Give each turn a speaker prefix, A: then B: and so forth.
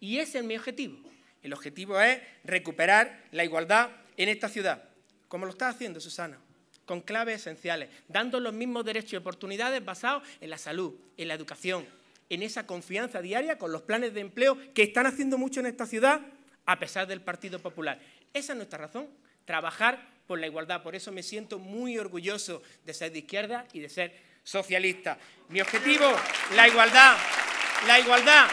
A: Y ese es mi objetivo. El objetivo es recuperar la igualdad en esta ciudad, como lo está haciendo Susana, con claves esenciales, dando los mismos derechos y oportunidades basados en la salud, en la educación, en esa confianza diaria con los planes de empleo que están haciendo mucho en esta ciudad a pesar del Partido Popular. Esa es nuestra razón, trabajar por la igualdad. Por eso me siento muy orgulloso de ser de izquierda y de ser socialista. Mi objetivo, la igualdad, la igualdad